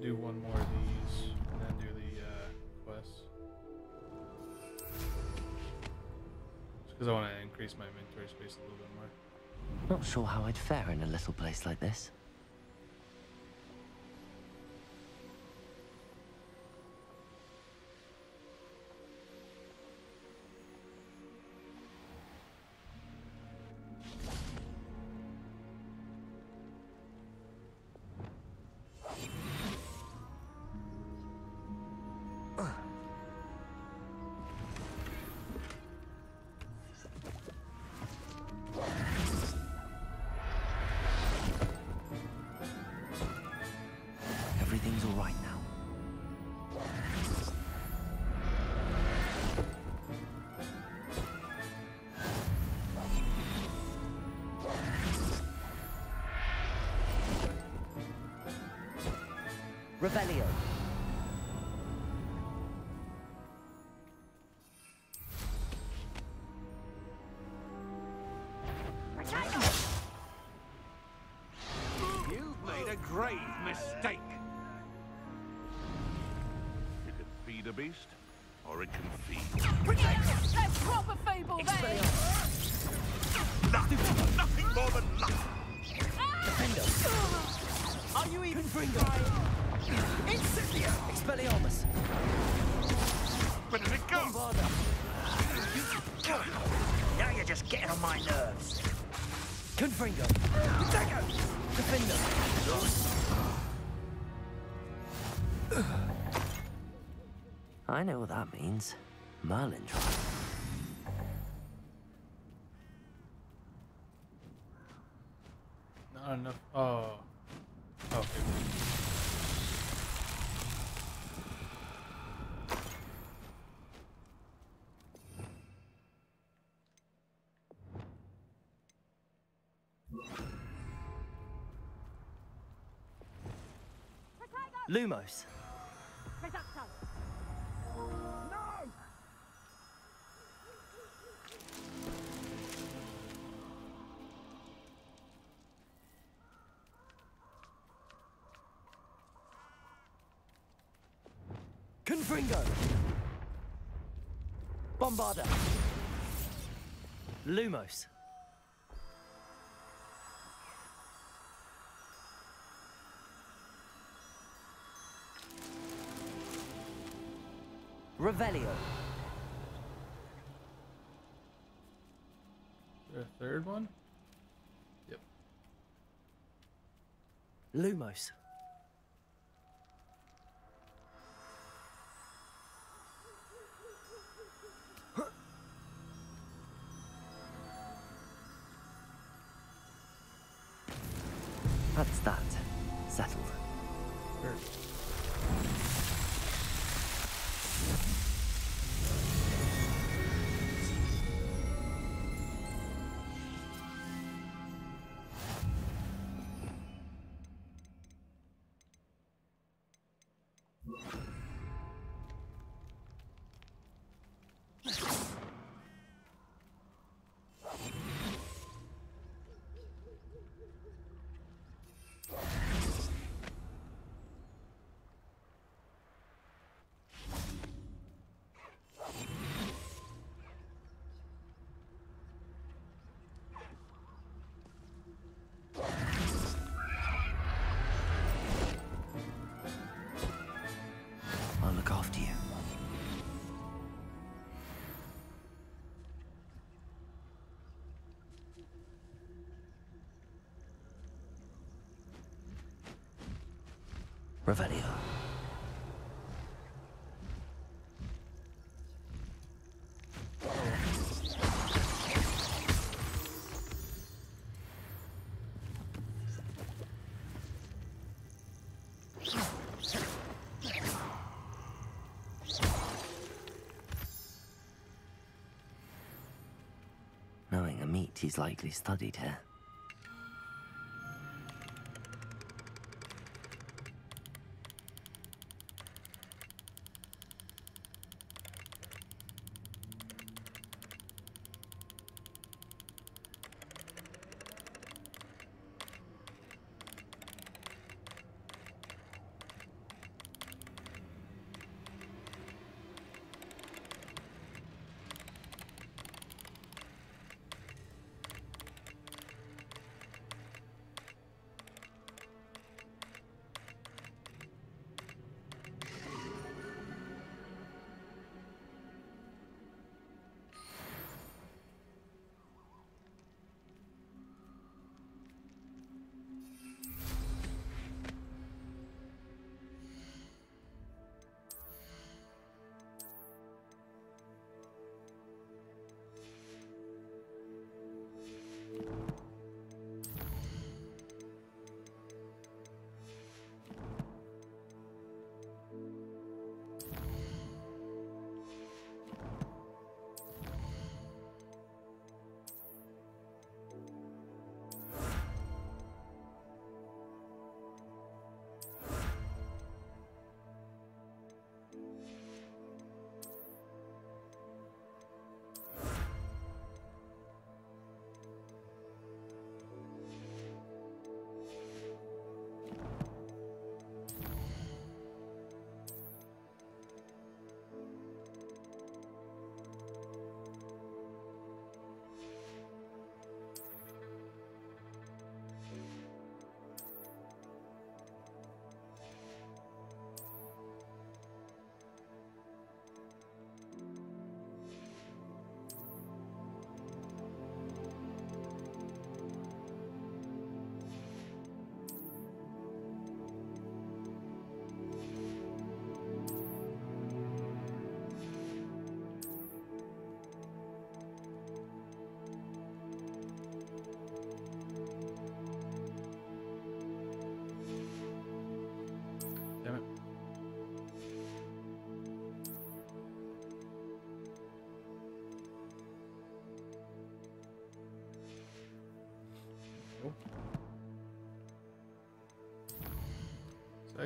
do one more of these and then do the uh, quest. Because I want to increase my inventory space a little bit more. Not sure how I'd fare in a little place like this. Revelio. Confringo! Defender! I know what that means. Merlin trial. Not enough. Oh. Okay. Lumos. Confringo. Bombarda. Lumos. Revelio. A third one? Yep. Lumos. That's that. Revelio. Knowing a meat he's likely studied here.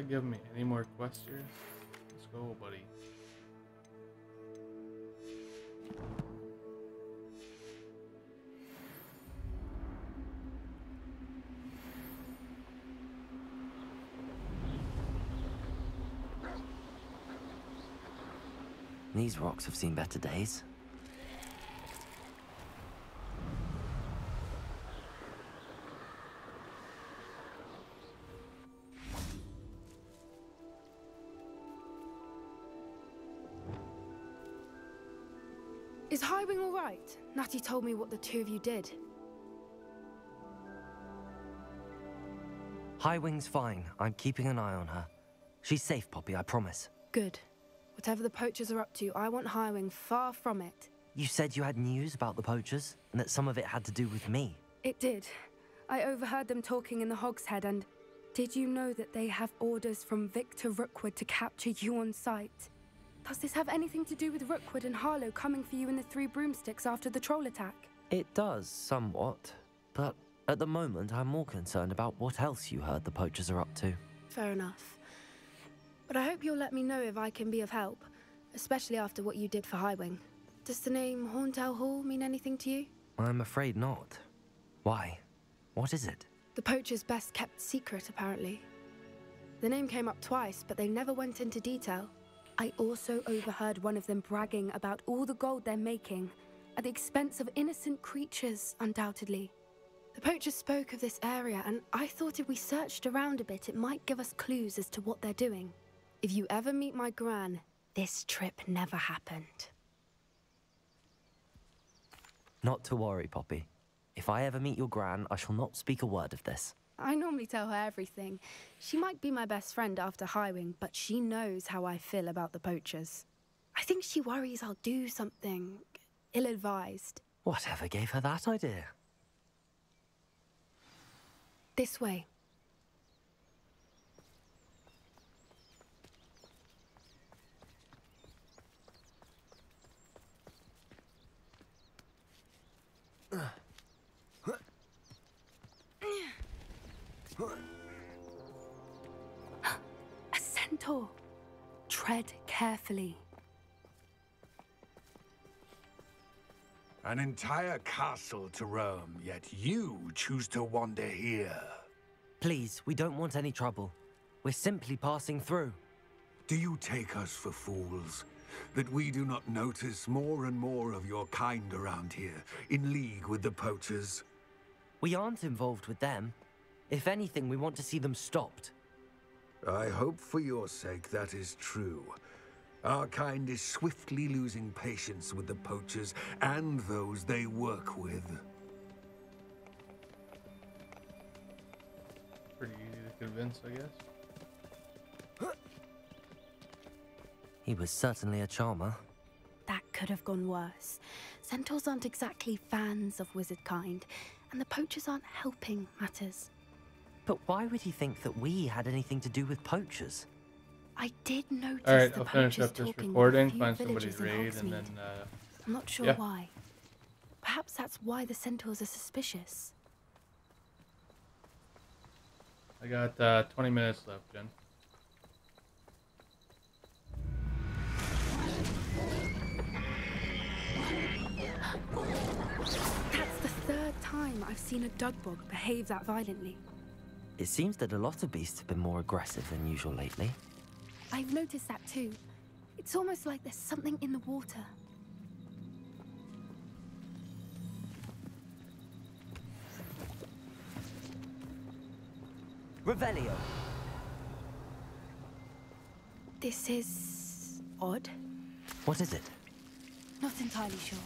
Give me any more quests here? Let's go, buddy. These rocks have seen better days. Natty told me what the two of you did. Highwing's fine. I'm keeping an eye on her. She's safe, Poppy, I promise. Good. Whatever the poachers are up to, I want Highwing far from it. You said you had news about the poachers, and that some of it had to do with me. It did. I overheard them talking in the Hogshead, and did you know that they have orders from Victor Rookwood to capture you on sight? Does this have anything to do with Rookwood and Harlow coming for you in the Three Broomsticks after the troll attack? It does, somewhat. But at the moment, I'm more concerned about what else you heard the poachers are up to. Fair enough. But I hope you'll let me know if I can be of help, especially after what you did for Highwing. Does the name Horntail Hall mean anything to you? I'm afraid not. Why? What is it? The poacher's best kept secret, apparently. The name came up twice, but they never went into detail. I also overheard one of them bragging about all the gold they're making, at the expense of innocent creatures, undoubtedly. The poacher spoke of this area, and I thought if we searched around a bit, it might give us clues as to what they're doing. If you ever meet my gran, this trip never happened. Not to worry, Poppy. If I ever meet your gran, I shall not speak a word of this. I normally tell her everything. She might be my best friend after Highwing, but she knows how I feel about the poachers. I think she worries I'll do something ill advised. Whatever gave her that idea? This way. A centaur. Tread carefully. An entire castle to roam, yet you choose to wander here. Please, we don't want any trouble. We're simply passing through. Do you take us for fools? That we do not notice more and more of your kind around here, in league with the poachers? We aren't involved with them. If anything, we want to see them stopped. I hope for your sake that is true. Our kind is swiftly losing patience with the poachers and those they work with. Pretty easy to convince, I guess. He was certainly a charmer. That could have gone worse. Centaurs aren't exactly fans of wizard kind, and the poachers aren't helping matters. But why would he think that we had anything to do with poachers? I did notice All right, the I'll finish poachers up this talking recording, with a few find somebody's raid, and then uh, I'm not sure yeah. why. Perhaps that's why the centaurs are suspicious. I got uh, 20 minutes left, Jen. That's the third time I've seen a dugbog behave that violently. It seems that a lot of beasts have been more aggressive than usual lately. I've noticed that too. It's almost like there's something in the water. Revelio! This is odd. What is it? Not entirely sure,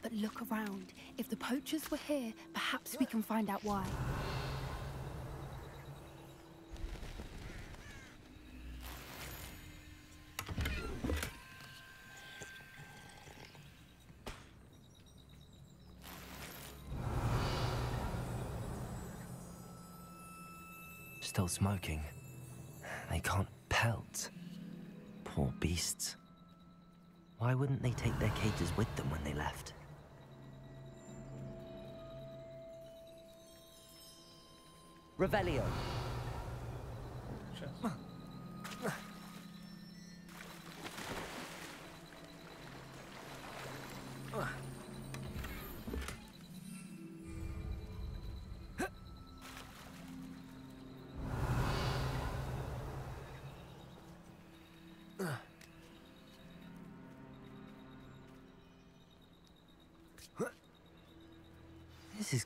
but look around. If the poachers were here, perhaps we can find out why. Still smoking. They can't pelt. Poor beasts. Why wouldn't they take their cages with them when they left? Revelio! Chest.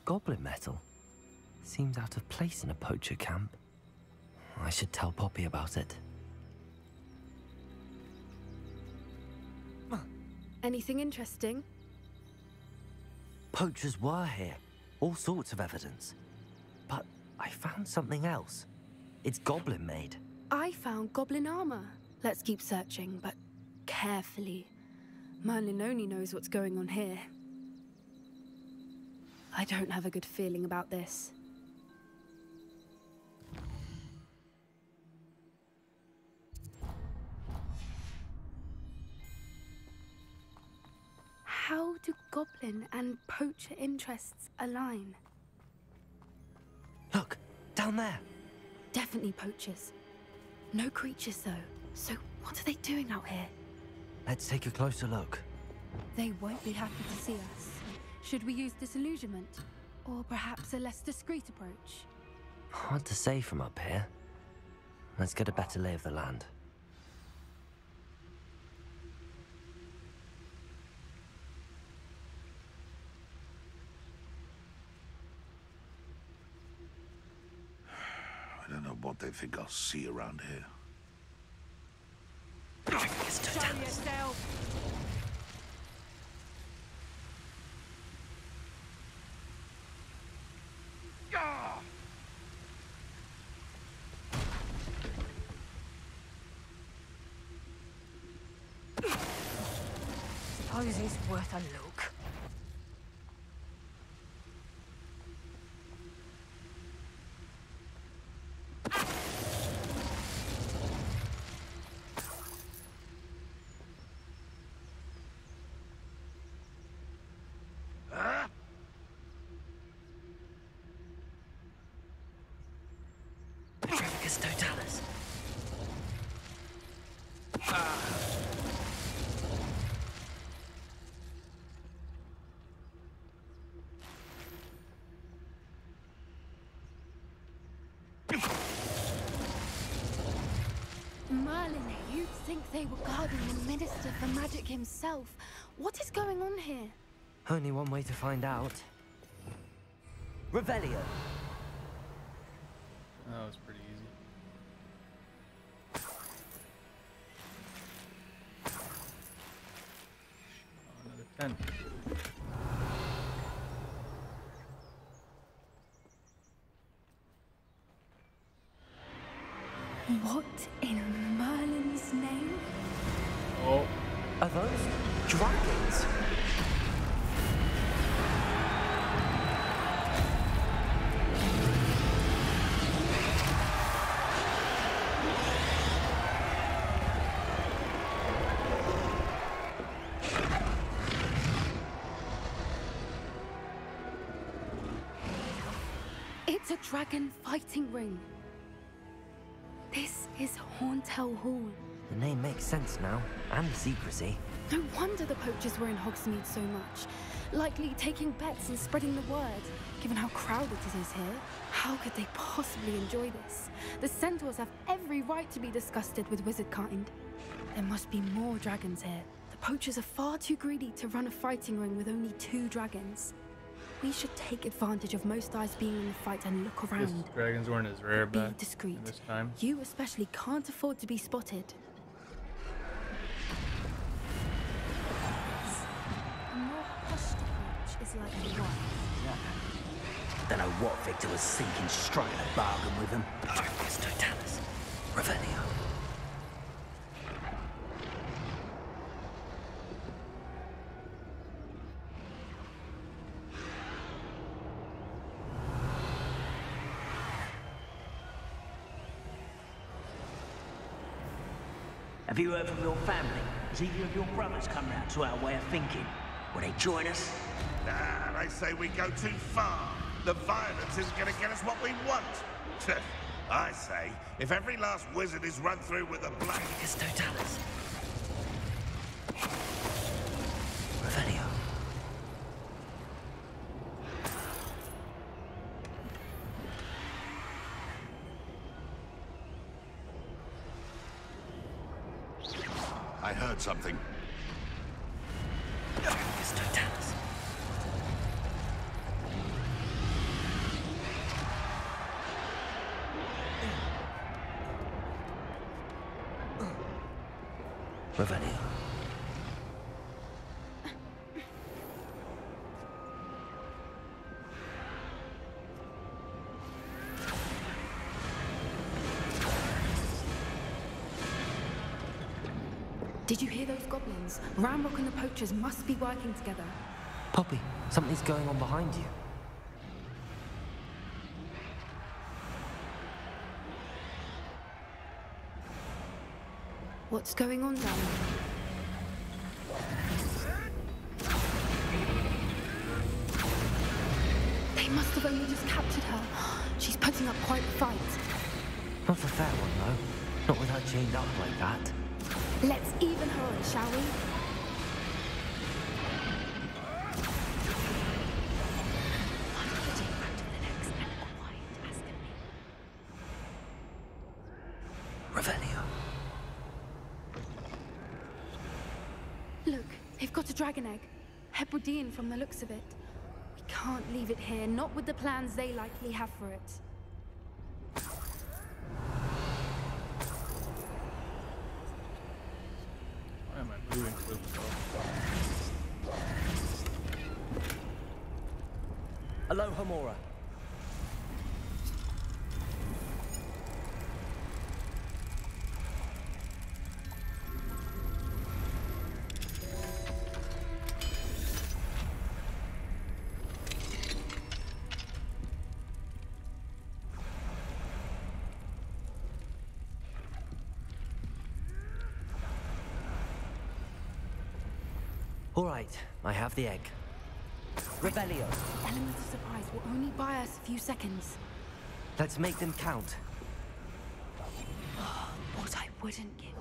Goblin metal. Seems out of place in a poacher camp. I should tell Poppy about it. Anything interesting? Poachers were here. All sorts of evidence. But I found something else. It's goblin made. I found goblin armor. Let's keep searching, but carefully. Merlin only knows what's going on here. I don't have a good feeling about this. How do goblin and poacher interests align? Look, down there. Definitely poachers. No creatures, though. So, what are they doing out here? Let's take a closer look. They won't be happy to see us. Should we use disillusionment? Or perhaps a less discreet approach? Hard to say from up here. Let's get a better lay of the land. I don't know what they think I'll see around here. Show yourself. Suppose he's worth a look. Merlin, think they were guarding the Minister for Magic himself. What is going on here? Only one way to find out. Revelio. That was pretty easy. Oh, another 10. What in Merlin's name? Oh, Are those dragons? It's a dragon fighting ring. This is Horntail Hall. The name makes sense now, and the secrecy. No wonder the poachers were in Hogsmeade so much. Likely taking bets and spreading the word, given how crowded it is here. How could they possibly enjoy this? The centaurs have every right to be disgusted with wizard kind. There must be more dragons here. The poachers are far too greedy to run a fighting ring with only two dragons. We should take advantage of most eyes being in the fight and look this around. dragons weren't as rare Be discreet. this time. You especially can't afford to be spotted. Is like the one. Don't know what Victor was thinking, striking a bargain with him. Petrificus Totalus. Revelio. Have you heard from your family? Has either of your brothers come round to our way of thinking? Will they join us? Nah, they say we go too far. The violence isn't gonna get us what we want. I say, if every last wizard is run through with a black... Petrificus Totalus. I heard something. Petrificus Totalus. Revelio. Did you hear those goblins? Ranrok and the poachers must be working together. Poppy, something's going on behind you. What's going on down there? They must have only just captured her. She's putting up quite a fight. Not a fair one, though. Not with her chained up like that. Let's even her on, shall we? Revelio. Look, they've got a dragon egg. Hebridean from the looks of it. We can't leave it here, not with the plans they likely have for it. All right, I have the egg. Revelio. Element of surprise will only buy us a few seconds. Let's make them count. What I wouldn't give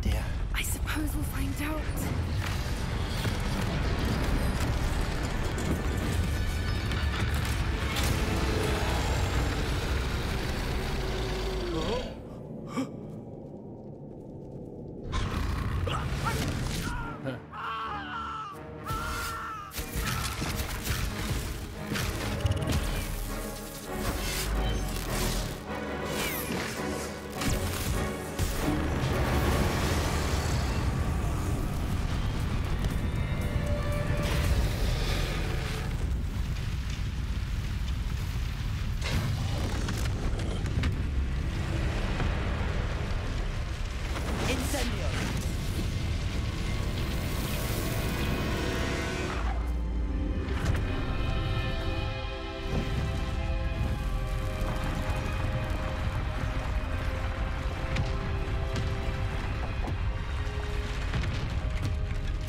idea. I suppose we'll find out.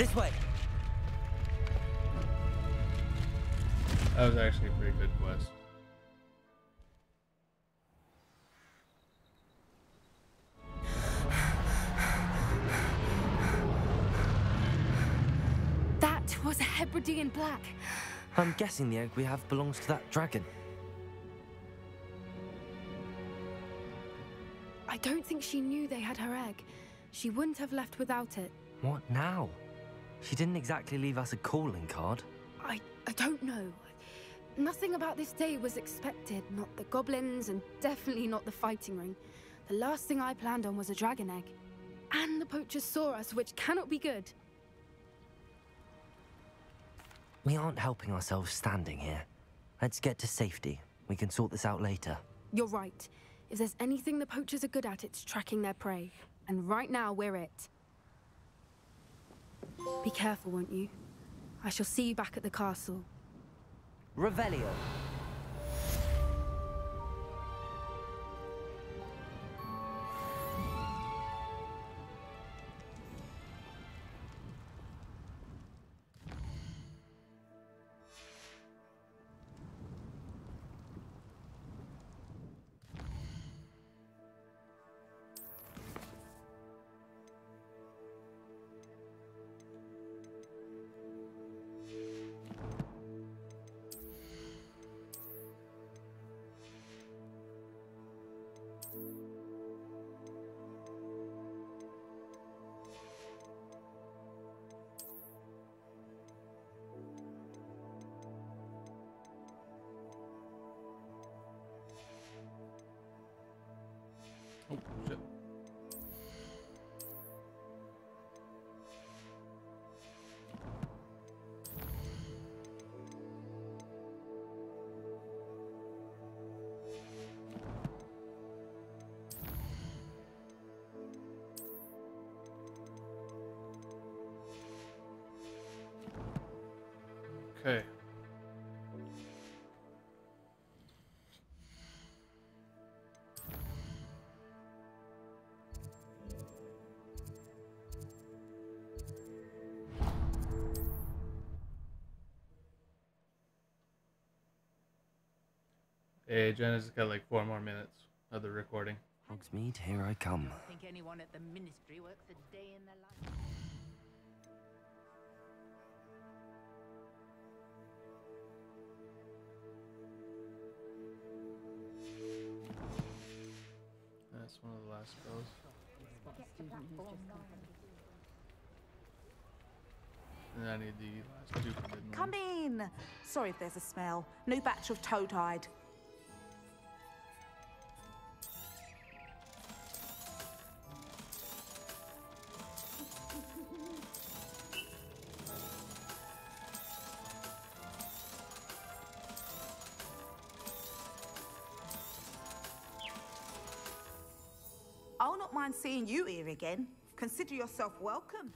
This way. That was actually a pretty good quest. That was a Hebridean black. I'm guessing the egg we have belongs to that dragon. I don't think she knew they had her egg. She wouldn't have left without it. What now? She didn't exactly leave us a calling card. I, I don't know. Nothing about this day was expected. Not the goblins, and definitely not the fighting ring. The last thing I planned on was a dragon egg. And the poachers saw us, which cannot be good. We aren't helping ourselves standing here. Let's get to safety. We can sort this out later. You're right. If there's anything the poachers are good at, it's tracking their prey. And right now, we're it. Be careful, won't you? I shall see you back at the castle. Revelio. Okay. Hey, Jenna's got like four more minutes of the recording. Hogsmeade, here I come. think anyone at the ministry works a day in their life. That's one of the last spells. And I need the last two forbidden Come in. Sorry if there's a smell. New batch of toad-hide. I'll mind seeing you here again. Consider yourself welcome.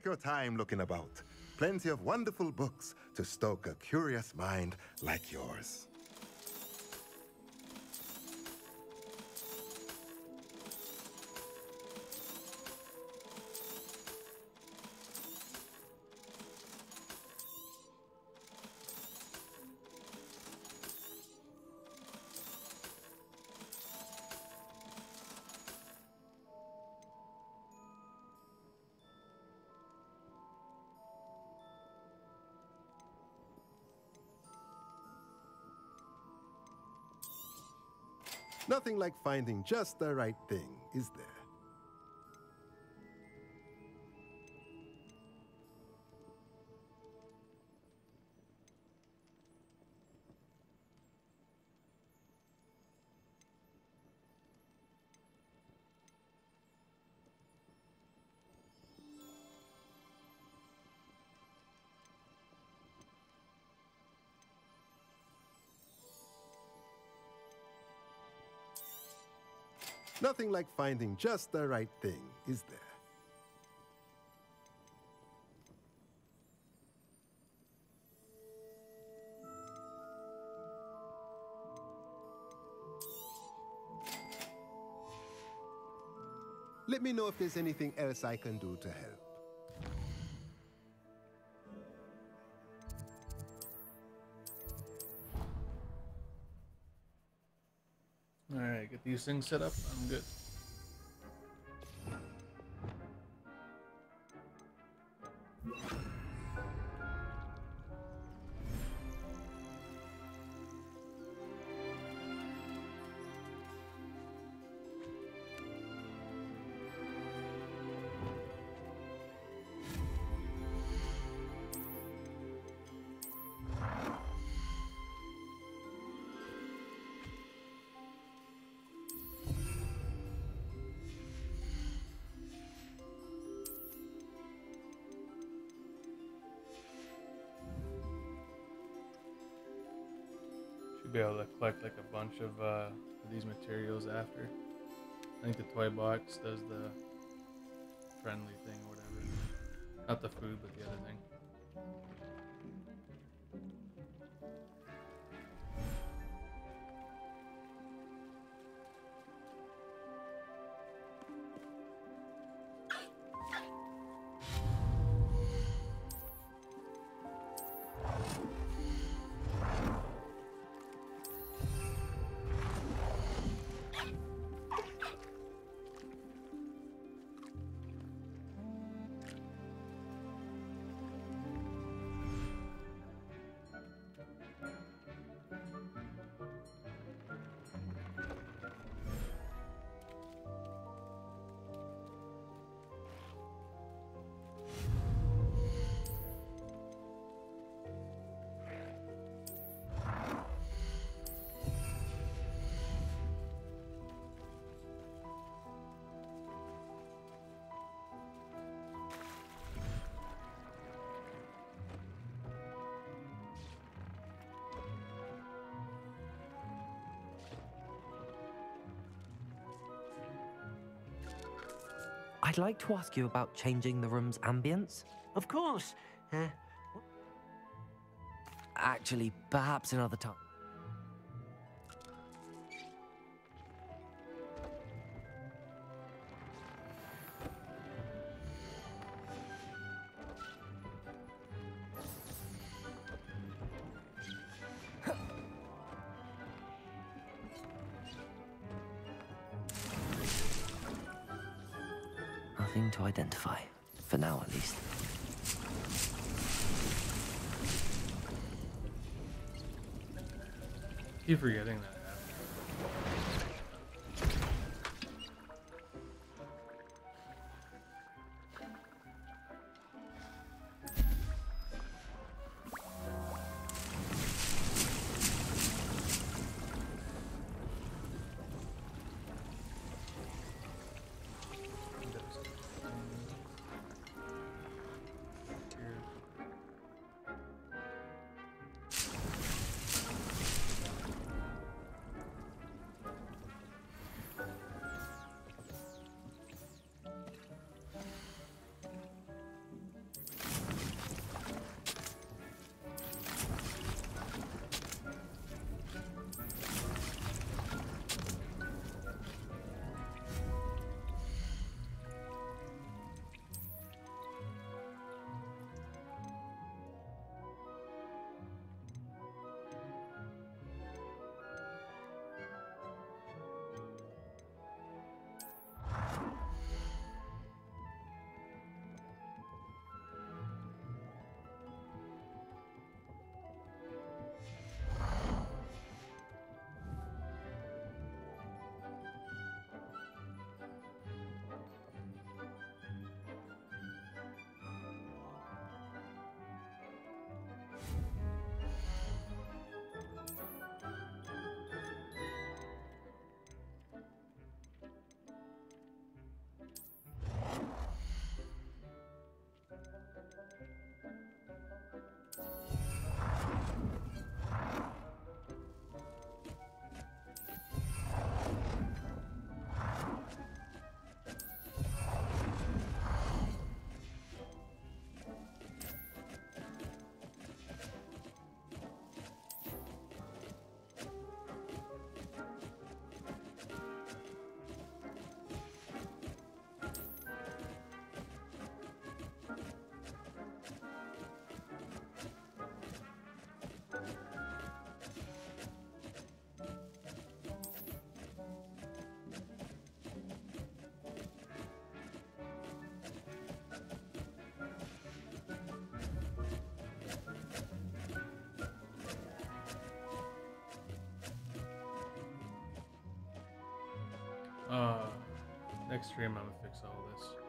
Take your time looking about. Plenty of wonderful books to stoke a curious mind like yours. Nothing like finding just the right thing, is there? Nothing like finding just the right thing, is there? Let me know if there's anything else I can do to help. Get these things set up. I'm good. Bunch of uh, these materials after. I think the toy box does the friendly thing or whatever. Not the food, but the other thing. I'd like to ask you about changing the room's ambience. Of course. Uh, Actually, perhaps another time. Forgetting that. Uh, next stream I'm gonna fix all this.